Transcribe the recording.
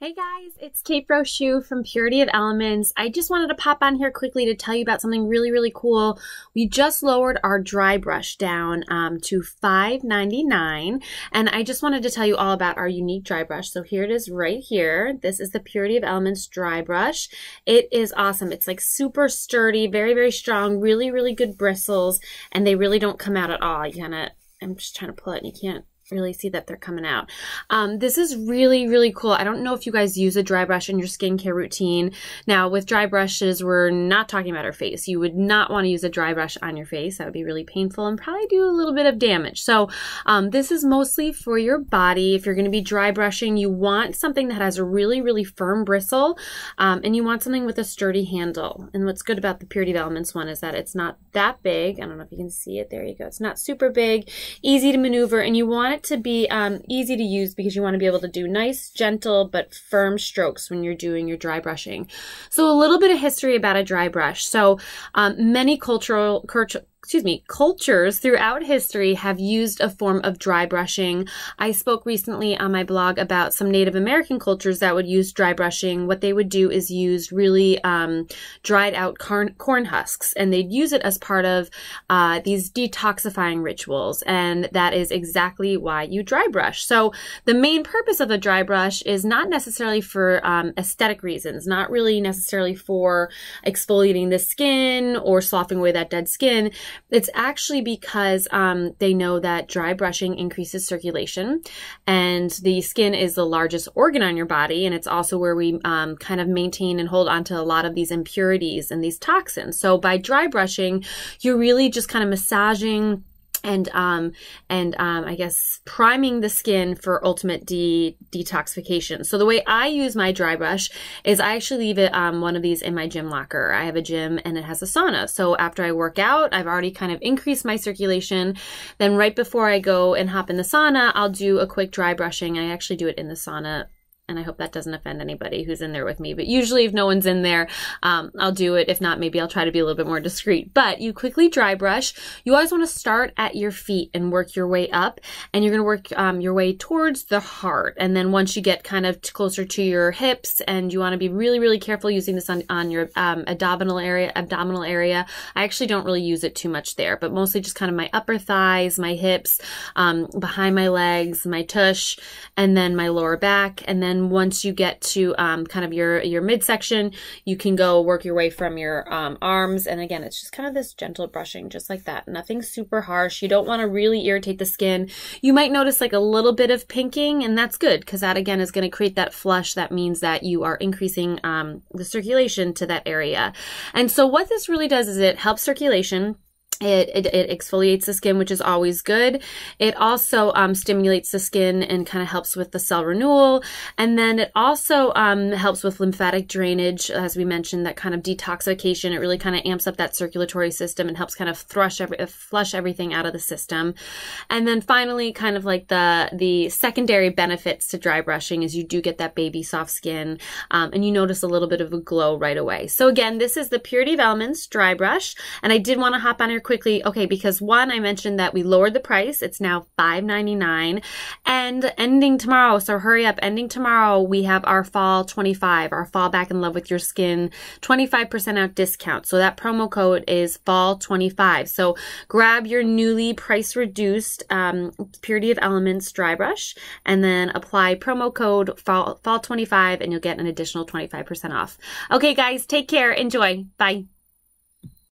Hey guys, it's Kate Brochu from Purity of Elements. I just wanted to pop on here quickly to tell you about something really, really cool. We just lowered our dry brush down um, to $5.99 and I just wanted to tell you all about our unique dry brush. So here it is right here. This is the Purity of Elements dry brush. It is awesome. It's like super sturdy, very, very strong, really, really good bristles, and they really don't come out at all. You kind of, I'm just trying to pull it and you can't really see that they're coming out. Um, this is really, really cool. I don't know if you guys use a dry brush in your skincare routine. Now, with dry brushes, we're not talking about our face. You would not want to use a dry brush on your face. That would be really painful and probably do a little bit of damage. So um, this is mostly for your body. If you're going to be dry brushing, you want something that has a really, really firm bristle um, and you want something with a sturdy handle. And what's good about the Purity Elements one is that it's not that big. I don't know if you can see it. There you go. It's not super big, easy to maneuver, and you want it it to be um, easy to use because you want to be able to do nice, gentle, but firm strokes when you're doing your dry brushing. So a little bit of history about a dry brush. So um, many cultural, excuse me, cultures throughout history have used a form of dry brushing. I spoke recently on my blog about some Native American cultures that would use dry brushing. What they would do is use really um, dried out corn, corn, husks, and they'd use it as part of uh, these detoxifying rituals. And that is exactly why you dry brush. So the main purpose of a dry brush is not necessarily for um, aesthetic reasons, not really necessarily for exfoliating the skin or sloughing away that dead skin it's actually because um, they know that dry brushing increases circulation, and the skin is the largest organ on your body, and it's also where we um, kind of maintain and hold on to a lot of these impurities and these toxins. So by dry brushing, you're really just kind of massaging and um and um I guess priming the skin for ultimate de detoxification. So the way I use my dry brush is I actually leave it um one of these in my gym locker. I have a gym and it has a sauna. So after I work out, I've already kind of increased my circulation. Then right before I go and hop in the sauna, I'll do a quick dry brushing. I actually do it in the sauna and I hope that doesn't offend anybody who's in there with me. But usually, if no one's in there, um, I'll do it. If not, maybe I'll try to be a little bit more discreet. But you quickly dry brush. You always want to start at your feet and work your way up, and you're going to work um, your way towards the heart. And then once you get kind of closer to your hips, and you want to be really, really careful using this on, on your um, abdominal area. Abdominal area. I actually don't really use it too much there, but mostly just kind of my upper thighs, my hips, um, behind my legs, my tush, and then my lower back, and then then once you get to um, kind of your your midsection, you can go work your way from your um, arms. And again, it's just kind of this gentle brushing, just like that. Nothing super harsh. You don't want to really irritate the skin. You might notice like a little bit of pinking, and that's good because that again is going to create that flush. That means that you are increasing um, the circulation to that area. And so what this really does is it helps circulation it, it, it, exfoliates the skin, which is always good. It also um, stimulates the skin and kind of helps with the cell renewal. And then it also um, helps with lymphatic drainage, as we mentioned, that kind of detoxification. It really kind of amps up that circulatory system and helps kind of thrush every, flush everything out of the system. And then finally, kind of like the, the secondary benefits to dry brushing is you do get that baby soft skin um, and you notice a little bit of a glow right away. So again, this is the Purity of Elements dry brush. And I did want to hop on your quickly, okay, because one, I mentioned that we lowered the price. It's now $5.99 and ending tomorrow. So hurry up. Ending tomorrow, we have our fall 25, our fall back in love with your skin 25% out discount. So that promo code is fall 25. So grab your newly price reduced um, Purity of Elements dry brush and then apply promo code fall, fall 25 and you'll get an additional 25% off. Okay, guys, take care. Enjoy. Bye.